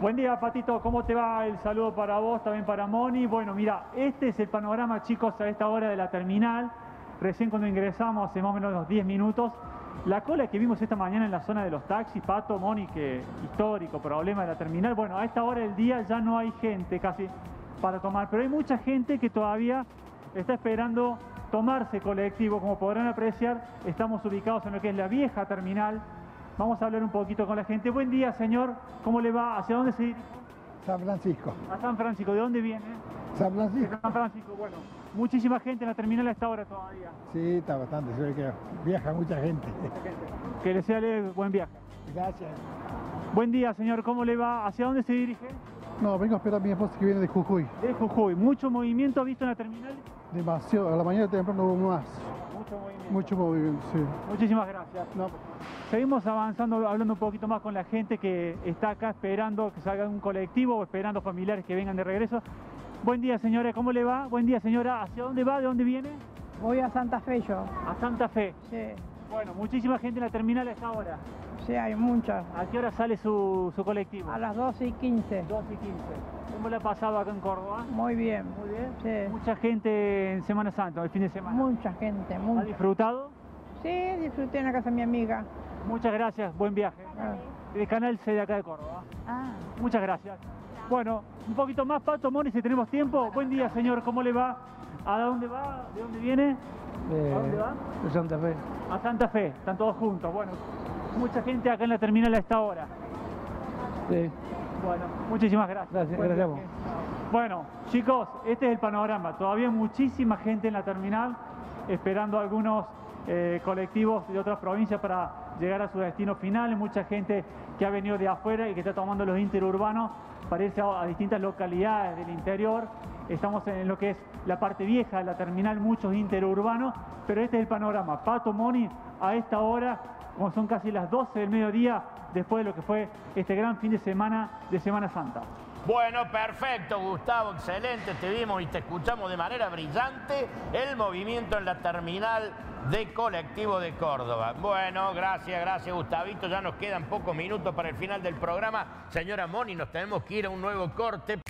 Buen día, Patito. ¿Cómo te va? El saludo para vos, también para Moni. Bueno, mira, este es el panorama, chicos, a esta hora de la terminal. Recién cuando ingresamos, hace más o menos unos 10 minutos, la cola que vimos esta mañana en la zona de los taxis, Pato, Moni, que histórico problema de la terminal. Bueno, a esta hora del día ya no hay gente casi para tomar, pero hay mucha gente que todavía está esperando tomarse colectivo. Como podrán apreciar, estamos ubicados en lo que es la vieja terminal. Vamos a hablar un poquito con la gente. Buen día, señor. ¿Cómo le va? ¿Hacia dónde se dirige? San Francisco. A San Francisco. ¿De dónde viene? San Francisco. De San Francisco. Bueno, muchísima gente en la terminal a esta hora todavía. Sí, está bastante. Se ve que viaja mucha gente. Que le sea buen viaje. Gracias. Buen día, señor. ¿Cómo le va? ¿Hacia dónde se dirige? No, vengo a esperar a mi esposa que viene de Jujuy. De Jujuy. ¿Mucho movimiento ha visto en la terminal? Demasiado. A la mañana temprano hubo más. Mucho movimiento. Mucho movimiento, sí. Muchísimas gracias. No. Seguimos avanzando, hablando un poquito más con la gente que está acá esperando que salga un colectivo o esperando familiares que vengan de regreso. Buen día, señora, ¿cómo le va? Buen día, señora. ¿Hacia dónde va? ¿De dónde viene? Voy a Santa Fe yo. A Santa Fe. Sí, Bueno, muchísima gente en la terminal a esta hora. sí, hay muchas. ¿A qué hora sale su, su colectivo? A las 12 y 15. 2 y 15. ¿Cómo le ha pasado acá en Córdoba? Muy bien. Muy bien. Sí. Mucha gente en Semana Santa, el fin de semana. Mucha gente, ¿Ha mucha. disfrutado? Sí, disfruté en la casa de mi amiga. Muchas gracias, buen viaje. Ah. El canal C de acá de Córdoba. Ah, Muchas gracias. Bueno, un poquito más, Pato Moni, si tenemos tiempo. Buen día, señor, ¿cómo le va? ¿A dónde va? ¿De dónde viene? ¿A dónde va? De Santa Fe. A Santa Fe, están todos juntos. Bueno, mucha gente acá en la terminal a esta hora. Sí. Bueno, muchísimas gracias. Gracias, Buen gracias. Bueno, chicos, este es el panorama. Todavía muchísima gente en la terminal esperando algunos eh, colectivos de otras provincias para llegar a su destino final. Mucha gente que ha venido de afuera y que está tomando los interurbanos para irse a, a distintas localidades del interior. Estamos en lo que es la parte vieja de la terminal, muchos interurbanos, pero este es el panorama. Pato Moni, a esta hora, como son casi las 12 del mediodía, después de lo que fue este gran fin de semana de Semana Santa. Bueno, perfecto, Gustavo, excelente. Te vimos y te escuchamos de manera brillante el movimiento en la terminal de colectivo de Córdoba. Bueno, gracias, gracias, Gustavito. Ya nos quedan pocos minutos para el final del programa. Señora Moni, nos tenemos que ir a un nuevo corte.